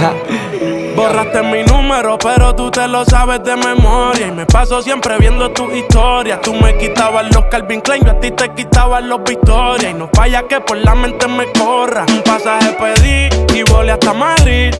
Borraste mi número, pero tú te lo sabes de memoria. Y me paso siempre viendo tus historias. Tú me quitabas los Calvin Klein, yo a ti te quitabas los Victoria. Y no falla que por la mente me corra. Un pasaje pedí y volé hasta Madrid.